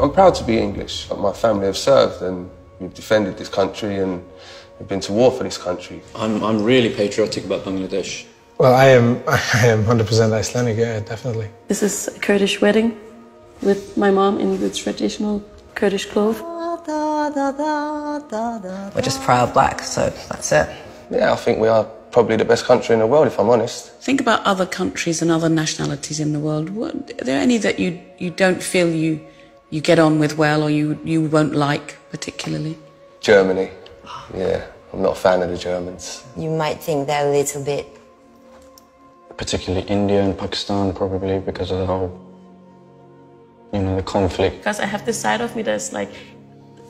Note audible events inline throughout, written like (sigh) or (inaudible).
I'm proud to be English. My family have served and we've defended this country and we've been to war for this country. I'm, I'm really patriotic about Bangladesh. Well, I am, (laughs) I am 100% Icelandic, yeah, definitely. This is a Kurdish wedding with my mom in the traditional Kurdish clothes. We're just proud black, so that's it. Yeah, I think we are probably the best country in the world, if I'm honest. Think about other countries and other nationalities in the world. What, are there any that you, you don't feel you, you get on with well or you, you won't like particularly? Germany. Yeah, I'm not a fan of the Germans. You might think they're a little bit. Particularly India and Pakistan, probably because of the whole, you know, the conflict. Because I have this side of me that's like,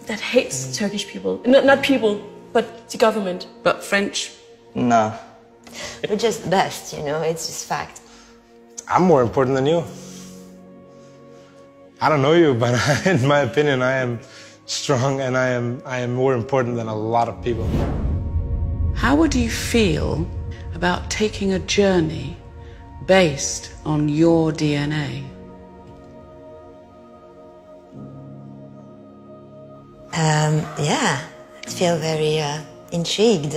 that hates Turkish people. Not, not people, but the government. But French? No. We're just best, you know, it's just fact. I'm more important than you. I don't know you, (laughs) but in my opinion, I am strong and I am, I am more important than a lot of people. How would you feel about taking a journey based on your DNA? Um, yeah, I feel very uh, intrigued.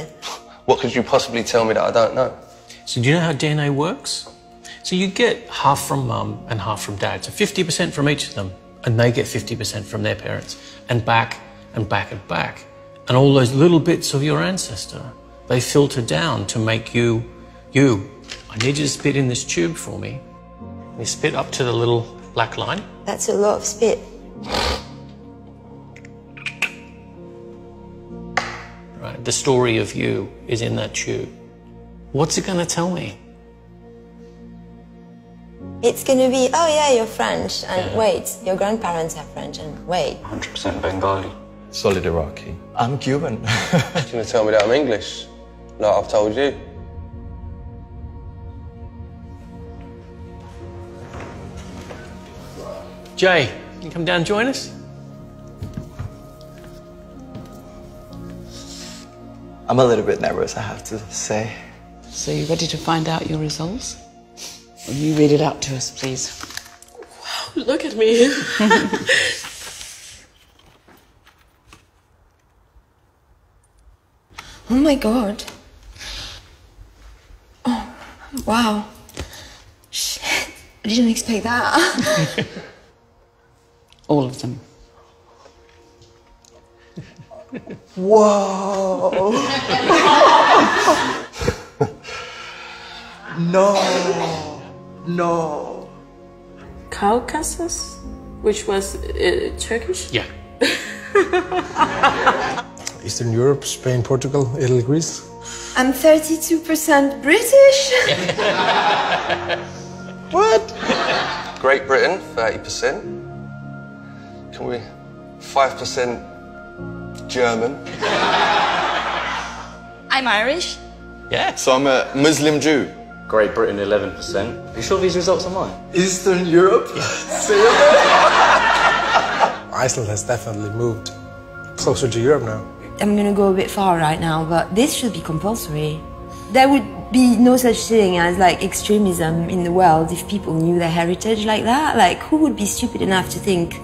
What could you possibly tell me that I don't know? So do you know how DNA works? So you get half from mum and half from dad. So 50% from each of them, and they get 50% from their parents, and back and back and back. And all those little bits of your ancestor, they filter down to make you, you. I need you to spit in this tube for me. You spit up to the little black line. That's a lot of spit. Right? The story of you is in that tube. What's it going to tell me? It's gonna be, oh yeah, you're French, and wait, your grandparents are French, and wait. 100% Bengali. Solid Iraqi. I'm Cuban. You're going to tell me that I'm English, like I've told you. Jay, can you come down and join us? I'm a little bit nervous, I have to say. So you ready to find out your results? Will you read it out to us, please? Wow, look at me. (laughs) Oh my god. Oh, wow. Shit. I didn't expect that. (laughs) All of them. (laughs) Whoa! no! No! Caucasus, which was uh, Turkish. Yeah. (laughs) Eastern Europe, Spain, Portugal, Italy, Greece. I'm 32% British. (laughs) What? Great Britain, 30%. Can we... 5% German. I'm Irish. Yeah. So I'm a Muslim Jew. Great Britain, 11%. Are you sure these results are mine? Eastern Europe? (laughs) Iceland has definitely moved closer to Europe now. I'm gonna go a bit far right now, but this should be compulsory. There would be no such thing as like extremism in the world if people knew their heritage like that. Like, who would be stupid enough to think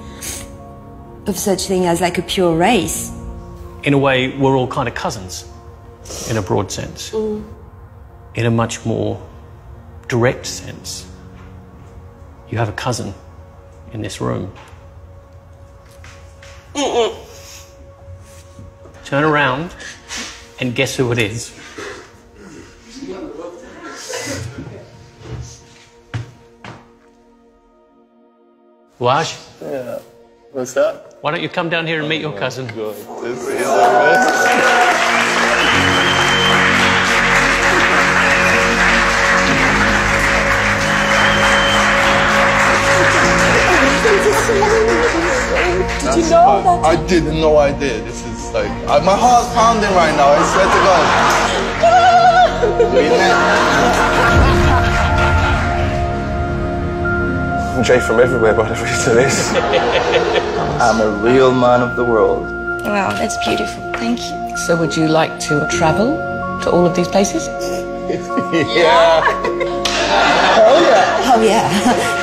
of such thing as like a pure race? In a way, we're all kind of cousins, in a broad sense. In a much more direct sense, you have a cousin in this room. Turn around and guess who it is. Waj, Yeah. What's that? why don't you come down here and meet your cousin? God, Did you know that? I didn't know I did. This is like I, my heart's pounding right now. I swear to God. (laughs) We met. I'm Jay from everywhere by the reason this. (laughs) I'm a real man of the world. Wow, that's beautiful. Thank you. So would you like to travel to all of these places? (laughs) Yeah. Oh yeah. Oh yeah.